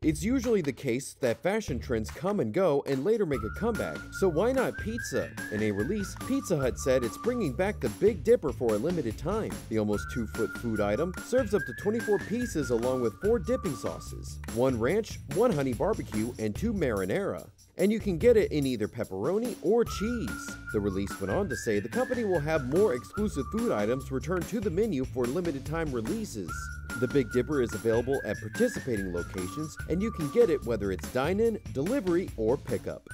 It's usually the case that fashion trends come and go and later make a comeback, so why not pizza? In a release, Pizza Hut said it's bringing back the Big Dipper for a limited time. The almost 2 foot food item serves up to 24 pieces along with 4 dipping sauces 1 ranch, 1 honey barbecue, and 2 marinara. And you can get it in either pepperoni or cheese. The release went on to say the company will have more exclusive food items returned to the menu for limited time releases. The Big Dipper is available at participating locations, and you can get it whether it's dine in, delivery, or pickup.